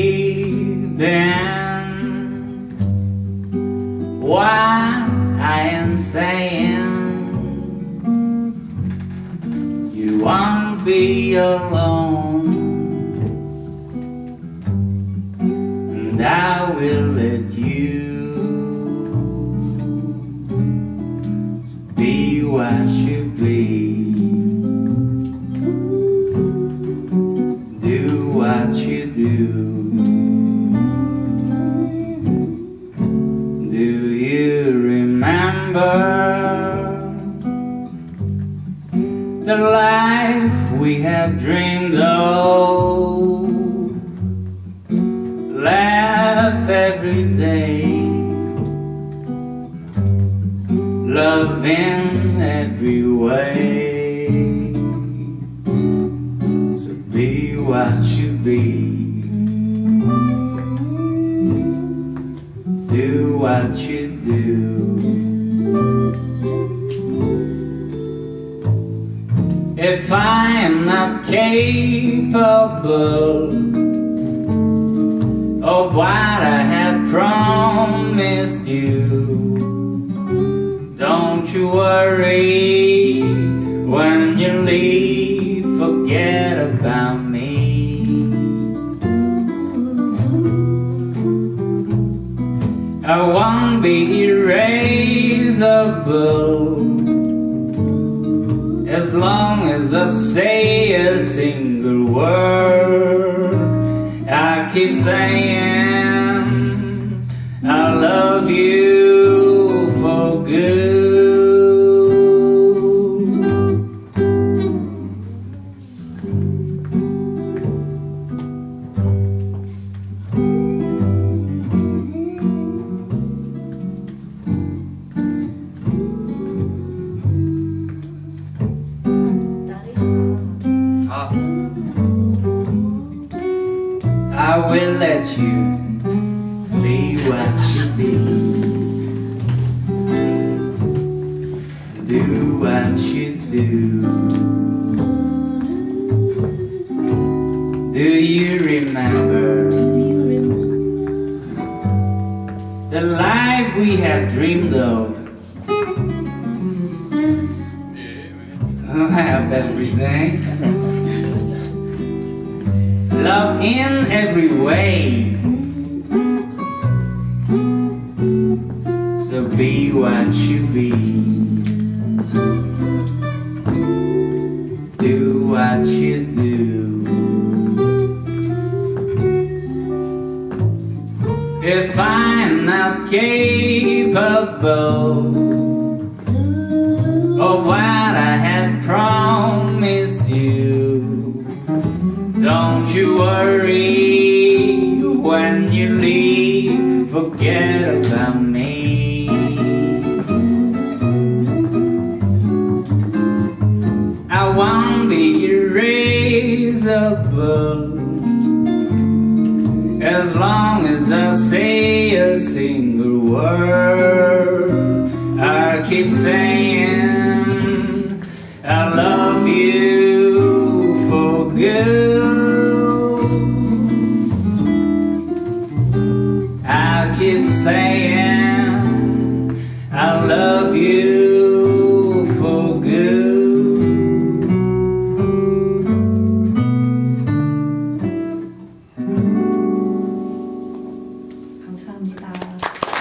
in what I am saying. You won't be alone, and I will let you remember the life we have dreamed of? Laugh every day, love in every way. So be what you be. Do what you capable of what I have promised you, don't you worry when you leave, forget about me. I won't be erasable as long as I say a single word. I keep saying I love you for good. Will let you be what you be. Do what you do. Do you remember the life we have dreamed of? have everything. Love in every way. So be what you be. Do what you do. If I'm not capable of what worry when you leave. Forget about me. I won't be erasable as long as I say a single word. I keep saying I love you for good. saying